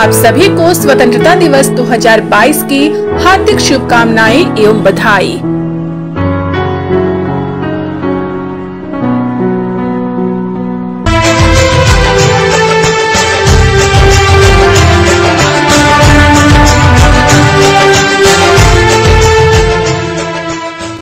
आप सभी को स्वतंत्रता दिवस 2022 की हार्दिक शुभकामनाएँ एवं बधाई।